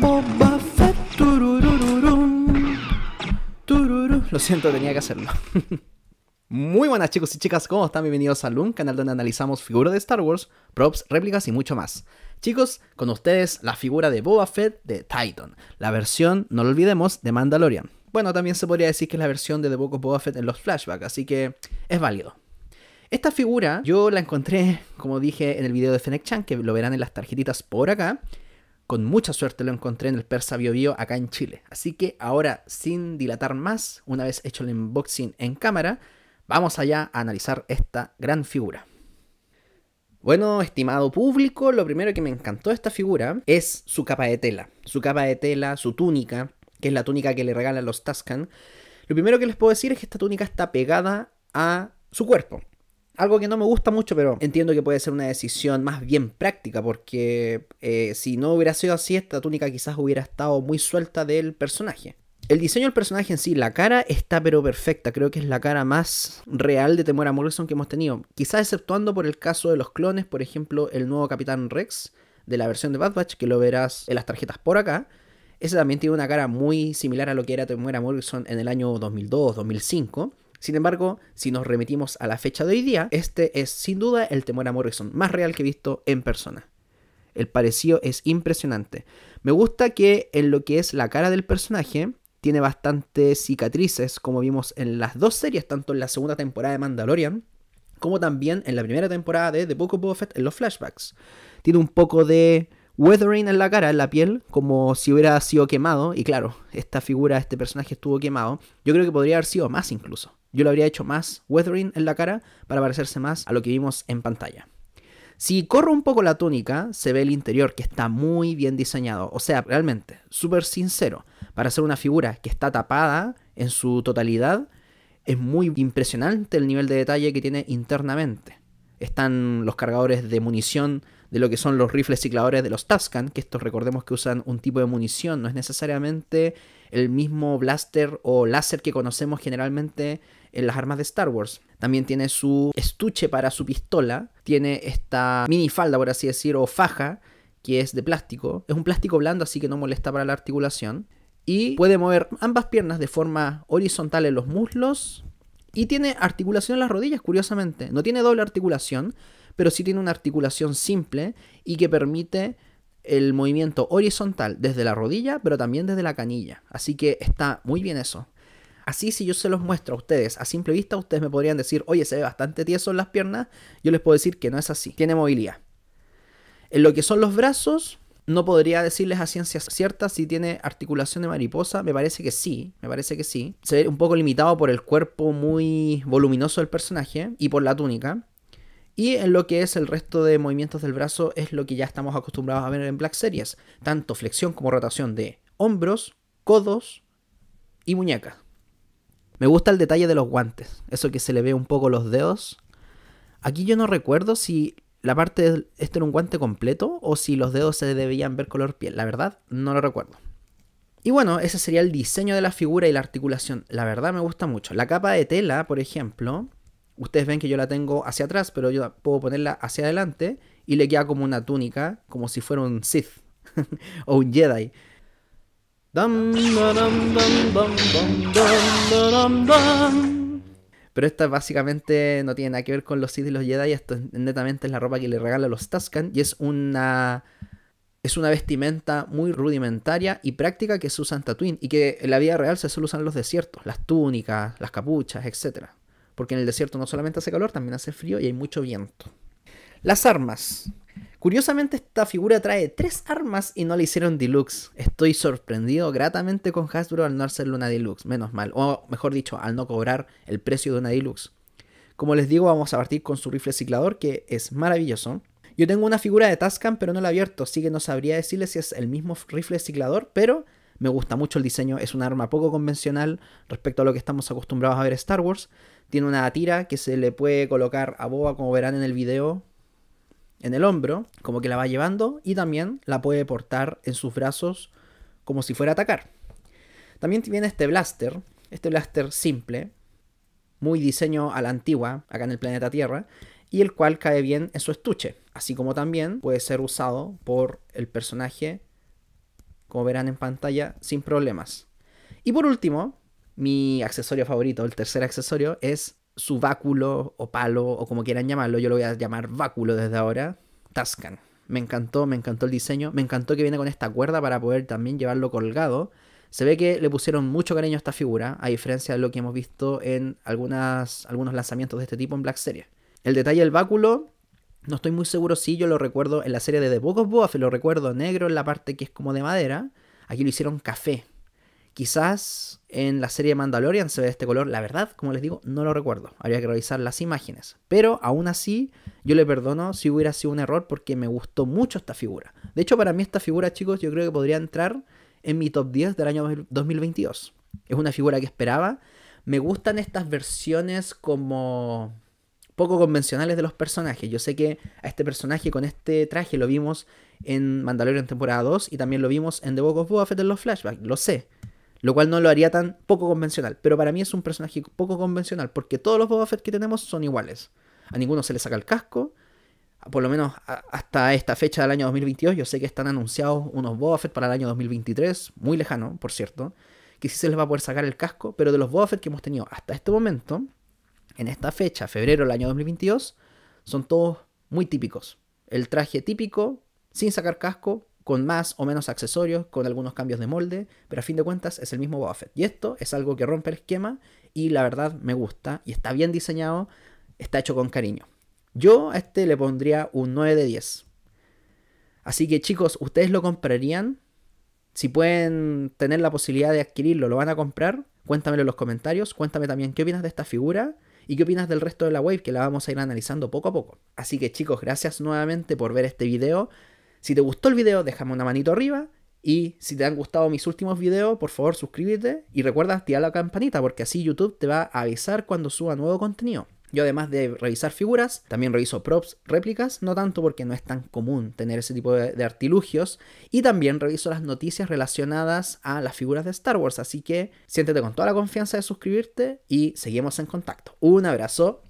Boba Fett. Lo siento, tenía que hacerlo. Muy buenas chicos y chicas, ¿cómo están? Bienvenidos a Loom, canal donde analizamos figuras de Star Wars, props, réplicas y mucho más. Chicos, con ustedes la figura de Boba Fett de Titan, la versión, no lo olvidemos, de Mandalorian. Bueno, también se podría decir que es la versión de The Book of Boba Fett en los flashbacks, así que es válido. Esta figura yo la encontré, como dije en el video de Fennec Chan, que lo verán en las tarjetitas por acá. Con mucha suerte lo encontré en el Persa Bio Bio acá en Chile. Así que ahora, sin dilatar más, una vez hecho el unboxing en cámara, vamos allá a analizar esta gran figura. Bueno, estimado público, lo primero que me encantó de esta figura es su capa de tela. Su capa de tela, su túnica, que es la túnica que le regalan los Tuscan. Lo primero que les puedo decir es que esta túnica está pegada a su cuerpo. Algo que no me gusta mucho, pero entiendo que puede ser una decisión más bien práctica, porque eh, si no hubiera sido así, esta túnica quizás hubiera estado muy suelta del personaje. El diseño del personaje en sí, la cara está pero perfecta, creo que es la cara más real de Temuera Morrison que hemos tenido. Quizás exceptuando por el caso de los clones, por ejemplo, el nuevo Capitán Rex de la versión de Bad Batch, que lo verás en las tarjetas por acá. Ese también tiene una cara muy similar a lo que era Temuera Morrison en el año 2002-2005. Sin embargo, si nos remitimos a la fecha de hoy día, este es sin duda el Temuera Morrison más real que he visto en persona. El parecido es impresionante. Me gusta que en lo que es la cara del personaje tiene bastantes cicatrices, como vimos en las dos series, tanto en la segunda temporada de Mandalorian, como también en la primera temporada de The Book of Boba Fett en los flashbacks. Tiene un poco de weathering en la cara, en la piel, como si hubiera sido quemado. Y claro, esta figura, este personaje estuvo quemado. Yo creo que podría haber sido más incluso. Yo lo habría hecho más weathering en la cara para parecerse más a lo que vimos en pantalla. Si corro un poco la túnica, se ve el interior que está muy bien diseñado. O sea, realmente, súper sincero. Para ser una figura que está tapada en su totalidad, es muy impresionante el nivel de detalle que tiene internamente. Están los cargadores de munición de lo que son los rifles cicladores de los Tuscan, que estos recordemos que usan un tipo de munición, no es necesariamente el mismo blaster o láser que conocemos generalmente en las armas de Star Wars. También tiene su estuche para su pistola, tiene esta mini falda, por así decir, o faja, que es de plástico. Es un plástico blando, así que no molesta para la articulación. Y puede mover ambas piernas de forma horizontal en los muslos. Y tiene articulación en las rodillas, curiosamente. No tiene doble articulación, pero sí tiene una articulación simple y que permite el movimiento horizontal desde la rodilla, pero también desde la canilla. Así que está muy bien eso. Así si yo se los muestro a ustedes a simple vista, ustedes me podrían decir, oye, se ve bastante tieso en las piernas. Yo les puedo decir que no es así, tiene movilidad. En lo que son los brazos, no podría decirles a ciencia cierta si tiene articulación de mariposa. Me parece que sí, me parece que sí. Se ve un poco limitado por el cuerpo muy voluminoso del personaje y por la túnica. Y en lo que es el resto de movimientos del brazo es lo que ya estamos acostumbrados a ver en Black Series. Tanto flexión como rotación de hombros, codos y muñecas. Me gusta el detalle de los guantes. Eso que se le ve un poco los dedos. Aquí yo no recuerdo si la parte de este era un guante completo o si los dedos se debían ver color piel. La verdad, no lo recuerdo. Y bueno, ese sería el diseño de la figura y la articulación. La verdad me gusta mucho. La capa de tela, por ejemplo, ustedes ven que yo la tengo hacia atrás, pero yo puedo ponerla hacia adelante y le queda como una túnica, como si fuera un Sith o un Jedi. Pero esta básicamente no tiene nada que ver con los Sith y los Jedi. Esto netamente es la ropa que le regala los Tuscan. Y es una. Es una vestimenta muy rudimentaria y práctica que se usa Tatooine. Y que en la vida real se suele usar en los desiertos. Las túnicas, las capuchas, etc. Porque en el desierto no solamente hace calor, también hace frío y hay mucho viento. Las armas. Curiosamente esta figura trae tres armas y no la hicieron deluxe. Estoy sorprendido gratamente con Hasbro al no hacerle una deluxe, menos mal. O mejor dicho, al no cobrar el precio de una deluxe. Como les digo, vamos a partir con su rifle ciclador que es maravilloso. Yo tengo una figura de Tascam pero no la he abierto, así que no sabría decirle si es el mismo rifle ciclador, pero me gusta mucho el diseño, es un arma poco convencional respecto a lo que estamos acostumbrados a ver en Star Wars. Tiene una tira que se le puede colocar a Boba, como verán en el video, en el hombro, como que la va llevando, y también la puede portar en sus brazos como si fuera a atacar. También tiene este blaster, este blaster simple, muy diseño a la antigua, acá en el planeta Tierra, y el cual cae bien en su estuche, así como también puede ser usado por el personaje, como verán en pantalla, sin problemas. Y por último, mi accesorio favorito, el tercer accesorio, es su báculo o palo o como quieran llamarlo, yo lo voy a llamar báculo desde ahora, Tascan. Me encantó, me encantó el diseño, me encantó que viene con esta cuerda para poder también llevarlo colgado. Se ve que le pusieron mucho cariño a esta figura, a diferencia de lo que hemos visto en algunas, algunos lanzamientos de este tipo en Black Series. El detalle del báculo, no estoy muy seguro si yo lo recuerdo en la serie de The Book of lo recuerdo negro en la parte que es como de madera. Aquí lo hicieron café. Quizás en la serie Mandalorian se ve este color. La verdad, como les digo, no lo recuerdo. Habría que revisar las imágenes. Pero aún así, yo le perdono si hubiera sido un error porque me gustó mucho esta figura. De hecho, para mí esta figura, chicos, yo creo que podría entrar en mi top 10 del año 2022. Es una figura que esperaba. Me gustan estas versiones como poco convencionales de los personajes. Yo sé que a este personaje con este traje lo vimos en Mandalorian temporada 2 y también lo vimos en The Book of Boba en los flashbacks, lo sé. Lo cual no lo haría tan poco convencional. Pero para mí es un personaje poco convencional porque todos los Boba Fett que tenemos son iguales. A ninguno se le saca el casco. Por lo menos hasta esta fecha del año 2022. Yo sé que están anunciados unos Boba Fett para el año 2023. Muy lejano, por cierto. Que sí se les va a poder sacar el casco. Pero de los Boba Fett que hemos tenido hasta este momento en esta fecha, febrero del año 2022, son todos muy típicos. El traje típico, sin sacar casco, con más o menos accesorios, con algunos cambios de molde, pero a fin de cuentas es el mismo Boba Y esto es algo que rompe el esquema y la verdad me gusta y está bien diseñado, está hecho con cariño. Yo a este le pondría un 9 de 10. Así que chicos, ¿ustedes lo comprarían? Si pueden tener la posibilidad de adquirirlo, ¿lo van a comprar? Cuéntamelo en los comentarios. Cuéntame también qué opinas de esta figura y qué opinas del resto de la wave que la vamos a ir analizando poco a poco. Así que chicos, gracias nuevamente por ver este video. Si te gustó el video, déjame una manito arriba. Y si te han gustado mis últimos videos, por favor suscríbete y recuerda activar la campanita porque así YouTube te va a avisar cuando suba nuevo contenido. Yo además de revisar figuras, también reviso props, réplicas, no tanto porque no es tan común tener ese tipo de, de, artilugios, y también reviso las noticias relacionadas a las figuras de Star Wars, así que siéntete con toda la confianza de suscribirte y seguimos en contacto. Un abrazo